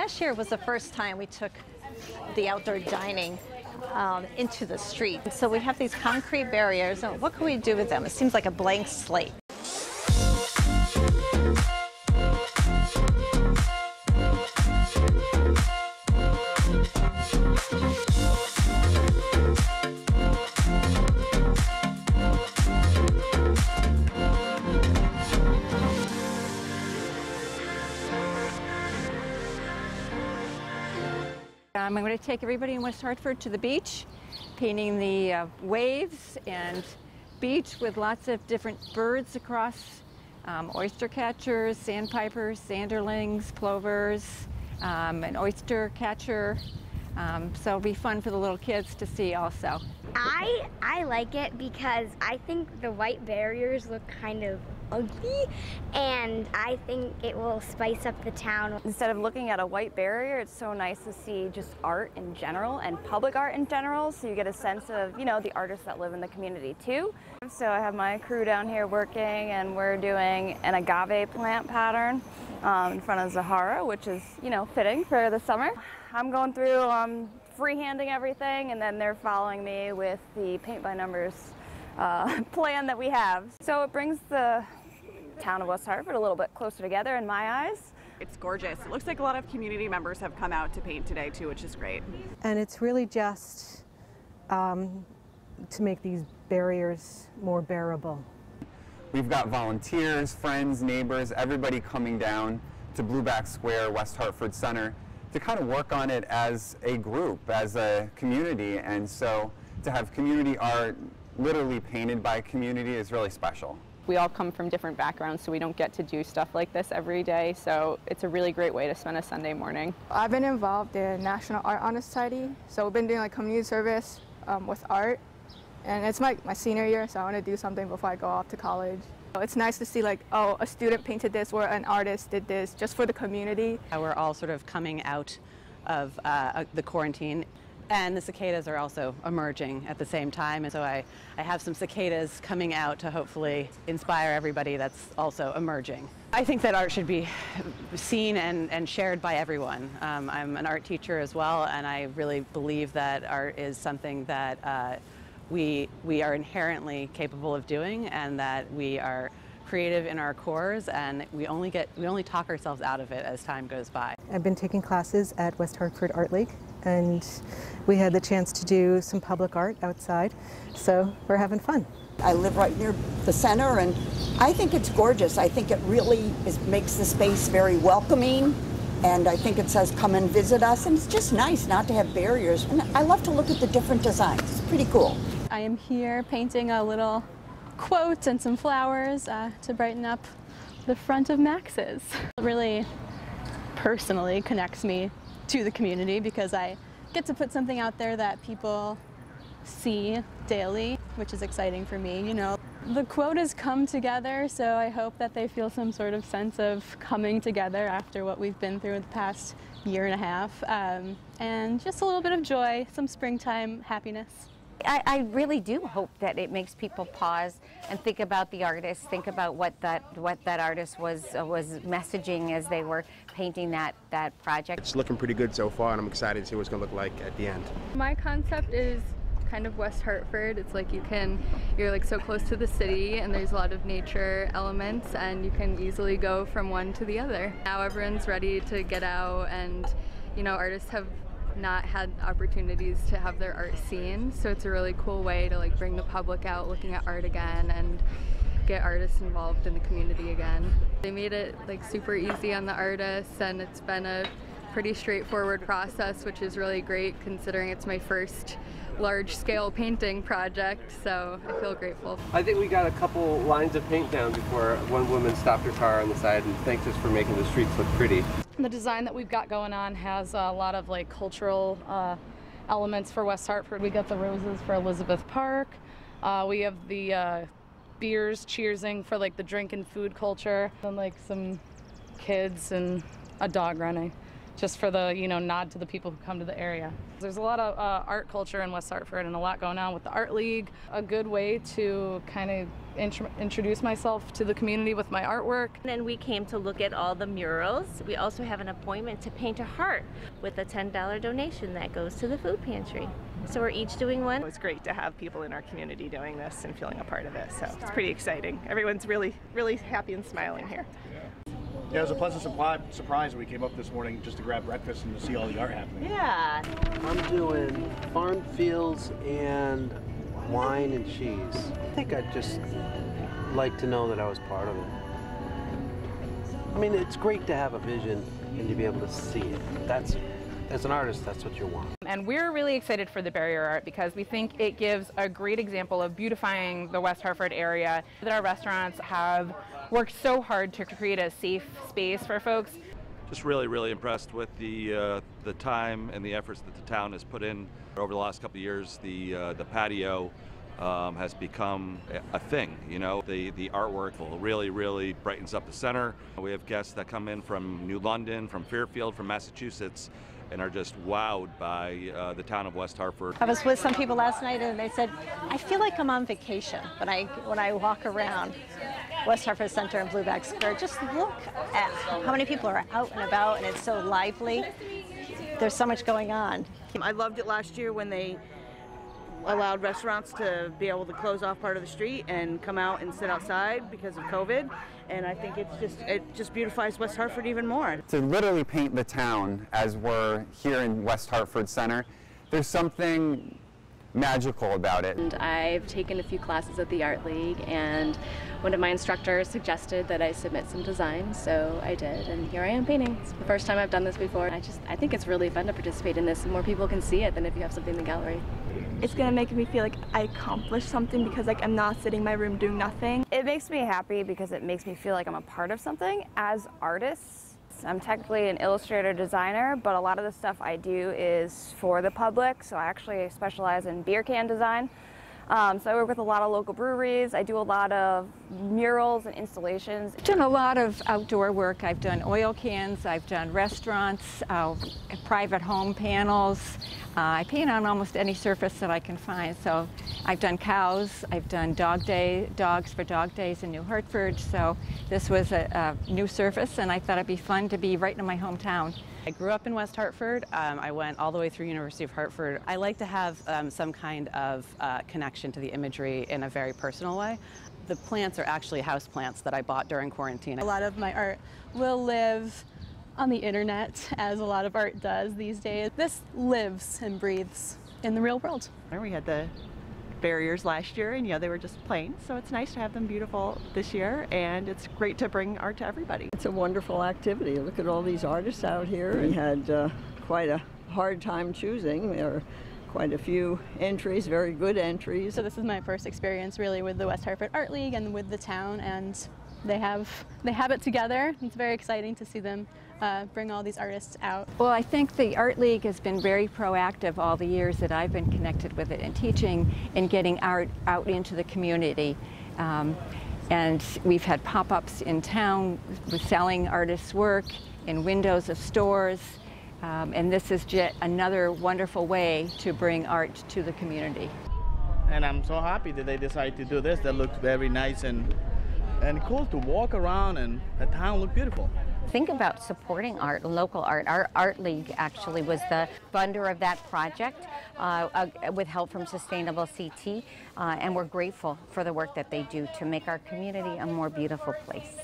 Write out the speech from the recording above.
last year was the first time we took the outdoor dining um, into the street. So we have these concrete barriers. And what can we do with them? It seems like a blank slate. Um, I'm going to take everybody in West Hartford to the beach, painting the uh, waves and beach with lots of different birds across, um, oyster catchers, sandpipers, sanderlings, plovers, um, an oyster catcher. Um, so it'll be fun for the little kids to see also. I I like it because I think the white barriers look kind of ugly and I think it will spice up the town. Instead of looking at a white barrier, it's so nice to see just art in general and public art in general so you get a sense of, you know, the artists that live in the community too. So I have my crew down here working and we're doing an agave plant pattern um, in front of Zohara, which is, you know, fitting for the summer. I'm going through um, freehanding everything and then they're following me with the paint by numbers uh, plan that we have. So it brings the town of West Hartford a little bit closer together in my eyes. It's gorgeous. It looks like a lot of community members have come out to paint today too, which is great. And it's really just um, to make these barriers more bearable. We've got volunteers, friends, neighbors, everybody coming down to Blue Back Square, West Hartford Center to kind of work on it as a group, as a community. And so to have community art literally painted by community is really special. We all come from different backgrounds, so we don't get to do stuff like this every day. So it's a really great way to spend a Sunday morning. I've been involved in National Art Honor Society, so we've been doing like community service um, with art. And it's my, my senior year, so I want to do something before I go off to college. It's nice to see like, oh, a student painted this or an artist did this just for the community. We're all sort of coming out of uh, the quarantine and the cicadas are also emerging at the same time. And so I, I have some cicadas coming out to hopefully inspire everybody that's also emerging. I think that art should be seen and, and shared by everyone. Um, I'm an art teacher as well, and I really believe that art is something that uh, we, we are inherently capable of doing and that we are creative in our cores and we only get we only talk ourselves out of it as time goes by. I've been taking classes at West Hartford Art League and we had the chance to do some public art outside so we're having fun. I live right near the center and I think it's gorgeous. I think it really is, makes the space very welcoming and I think it says come and visit us and it's just nice not to have barriers and I love to look at the different designs. It's pretty cool. I am here painting a little quote and some flowers uh, to brighten up the front of Max's. It really personally connects me to the community because I get to put something out there that people see daily, which is exciting for me, you know. The quote come together, so I hope that they feel some sort of sense of coming together after what we've been through the past year and a half. Um, and just a little bit of joy, some springtime happiness. I, I, really do hope that it makes people pause and think about the artist, think about what that what that artist was uh, was messaging as they were painting that that project. It's looking pretty good so far, and I'm excited to see what it's going to look like at the end. My concept is kind of West Hartford. It's like you can, you're like so close to the city and there's a lot of nature elements and you can easily go from one to the other. Now everyone's ready to get out and, you know, artists have not had opportunities to have their art seen. So it's a really cool way to like bring the public out looking at art again and get artists involved in the community again. They made it like super easy on the artists and it's been a pretty straightforward process which is really great considering it's my first large scale painting project so I feel grateful. I think we got a couple lines of paint down before one woman stopped her car on the side and thanked us for making the streets look pretty. The design that we've got going on has a lot of like cultural uh, elements for West Hartford. We got the roses for Elizabeth Park. Uh, we have the uh, beers cheersing for like the drink and food culture and like some kids and a dog running just for the you know nod to the people who come to the area. There's a lot of uh, art culture in West Hartford and a lot going on with the Art League. A good way to kind of intro- introduce myself to the community with my artwork. And then we came to look at all the murals. We also have an appointment to paint a heart with a $10 donation that goes to the food pantry. So we're each doing one. It's great to have people in our community doing this and feeling a part of it. So it's pretty exciting. Everyone's really, really happy and smiling here. Yeah, it was a pleasant supply, surprise when we came up this morning just to grab breakfast and to see all the art happening. Yeah. I'm doing farm fields and wine and cheese. I think I'd just like to know that I was part of it. I mean, it's great to have a vision and to be able to see it. That's, as an artist, that's what you want. And we're really excited for the barrier art because we think it gives a great example of beautifying the West Hartford area. That our restaurants have worked so hard to create a safe space for folks. Just really, really impressed with the uh, the time and the efforts that the town has put in over the last couple of years. The uh, the patio um, has become a thing. You know, the the artwork really, really brightens up the center. We have guests that come in from New London, from Fairfield, from Massachusetts, and are just wowed by uh, the town of West Hartford. I was with some people last night and they said, I feel like I'm on vacation when I when I walk around West Hartford Center and Blue Back Square. Just look at how many people are out and about and it's so lively. There's so much going on. I loved it last year when they allowed restaurants to be able to close off part of the street and come out and sit outside because of COVID. And I think it's just it just beautifies West Hartford even more. To literally paint the town as we're here in West Hartford Center, there's something magical about it. And I've taken a few classes at the Art League and one of my instructors suggested that I submit some designs, so I did, and here I am painting. It's the first time I've done this before. I just, I think it's really fun to participate in this, and more people can see it than if you have something in the gallery. It's gonna make me feel like I accomplished something because like I'm not sitting in my room doing nothing. It makes me happy because it makes me feel like I'm a part of something. As artists, I'm technically an illustrator designer, but a lot of the stuff I do is for the public. So I actually specialize in beer can design. Um, so I work with a lot of local breweries. I do a lot of murals and installations. I've done a lot of outdoor work. I've done oil cans, I've done restaurants, uh, private home panels. Uh, I paint on almost any surface that I can find. So I've done cows, I've done dog day, dogs for dog days in New Hartford. So this was a, a new surface and I thought it'd be fun to be right in my hometown. I grew up in West Hartford. Um, I went all the way through University of Hartford. I like to have um, some kind of uh, connection to the imagery in a very personal way. The plants are actually house plants that I bought during quarantine. A lot of my art will live on the internet, as a lot of art does these days. This lives and breathes in the real world. We had the barriers last year and yeah they were just plain. So it's nice to have them beautiful this year and it's great to bring art to everybody. It's a wonderful activity. Look at all these artists out here. We had uh, quite a hard time choosing. There are quite a few entries very good entries. So this is my first experience really with the west hartford art league and with the town and they have they have it together. It's very exciting to see them uh, bring all these artists out? Well, I think the Art League has been very proactive all the years that I've been connected with it and teaching and getting art out into the community. Um, and we've had pop-ups in town with selling artists' work in windows of stores. Um, and this is yet another wonderful way to bring art to the community. And I'm so happy that they decided to do this. That looks very nice and, and cool to walk around and the town look beautiful think about supporting art, local art. Our Art League actually was the funder of that project uh, uh, with help from Sustainable CT, uh, and we're grateful for the work that they do to make our community a more beautiful place.